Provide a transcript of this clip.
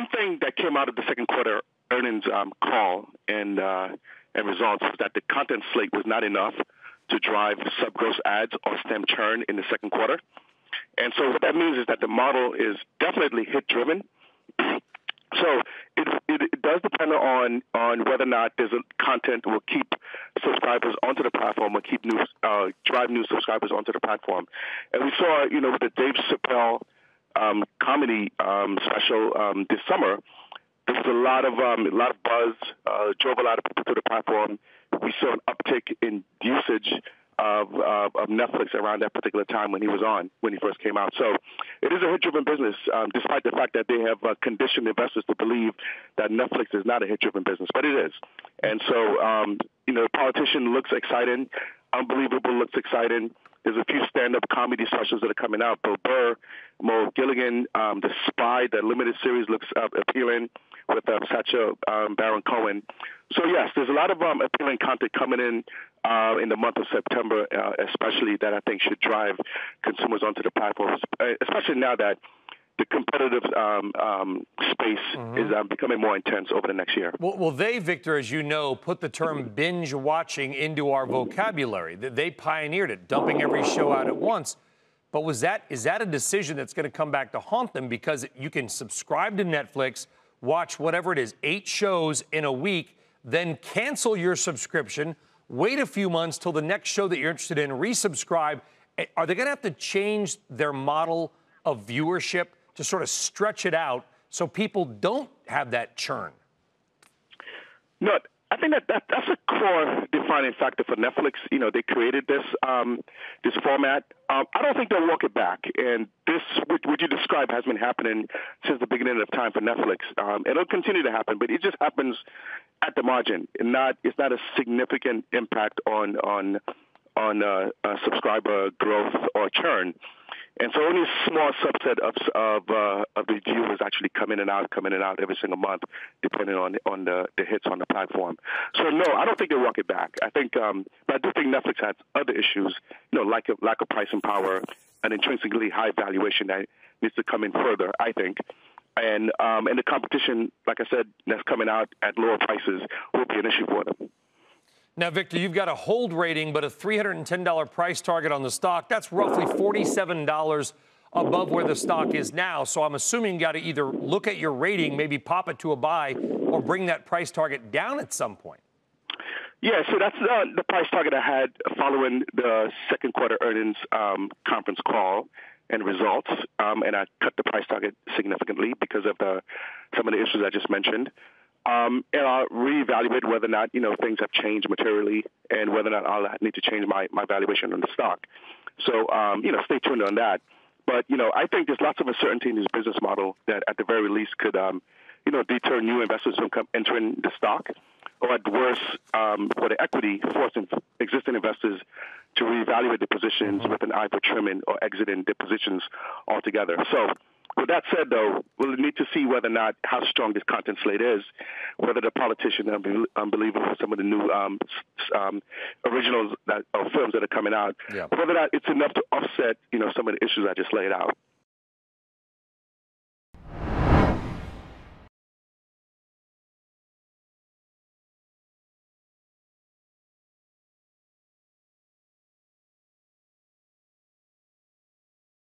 one thing that came out of the second quarter earnings um, call and uh, and results was that the content slate was not enough to drive sub gross ads or stem churn in the second quarter. And so what that means is that the model is definitely hit driven. So it, it, it, does depend on on whether or not there's a content will keep subscribers onto the platform or keep new uh, drive new subscribers onto the platform. And we saw, you know, with the Dave Chappelle um, comedy um, special um, this summer, there was a lot of um, a lot of buzz, uh, drove a lot of people to the platform. We saw an uptick in usage of, uh, of Netflix around that particular time when he was on, when he first came out. So it is a hit-driven business, um, despite the fact that they have uh, conditioned investors to believe that Netflix is not a hit-driven business, but it is. And so, um, you know, Politician looks exciting. Unbelievable looks exciting. There's a few stand-up comedy specials that are coming out. Bill Burr, Mo Gilligan, um, The Spy, the limited series looks uh, appealing with uh, Sacha um, Baron Cohen. So yes, there's a lot of um, appealing content coming in uh, in the month of September, uh, especially that I think should drive consumers onto the platforms, uh, especially now that the competitive um, um, space mm-hmm. is um, becoming more intense over the next year. Well, well, they, Victor, as you know, put the term binge watching into our vocabulary. They pioneered it, dumping every show out at once. But was that is that a decision that's going to come back to haunt them because you can subscribe to Netflix, watch whatever it is, eight shows in a week, then cancel your subscription, wait a few months till the next show that you're interested in, resubscribe. Are they going to have to change their model of viewership to sort of stretch it out so people don't have that churn? No, I think that, that that's a core defining factor for Netflix. You know, they created this um, this format. Um, I don't think they'll walk it back. And this, what, you describe, has been happening since the beginning of time for Netflix. Um, it'll continue to happen, but it just happens at the margin, and not it's not a significant impact on on on uh, uh, subscriber growth or churn. And so only a small subset of of, uh, of the viewers actually come in and out, come in and out every single month, depending on on the, the hits on the platform. So no, I don't think they'll walk it back. I think, um, but I do think Netflix has other issues, you know, like a lack of pricing power, an intrinsically high valuation that needs to come in further. I think. And um, and the competition, like I said, that's coming out at lower prices will be an issue for them. Now, Victor, you've got a hold rating, but a $310 price target on the stock. That's roughly $47 above where the stock is now. So I'm assuming you got to either look at your rating, maybe pop it to a buy, or bring that price target down at some point. Yeah, so that's uh, the price target I had following the second quarter earnings um, conference call and results, um, and I cut the price target significantly because of the some of the issues I just mentioned um, and I'll reevaluate whether or not you know things have changed materially, and whether or not I'll need to change my, my valuation on the stock. So um, you know, stay tuned on that. But you know, I think there's lots of uncertainty in this business model that, at the very least, could um, you know deter new investors from come, entering the stock, or at worst, um, for the equity, forcing existing investors to reevaluate their positions mm-hmm. with an eye for trimming or exiting their positions altogether. So with that said, though, we'll need to see whether or not how strong this content slate is, whether the politician unbelievable some of the new um, um, originals that or films that are coming out, yeah. whether or not it's enough to offset you know some of the issues I just laid out.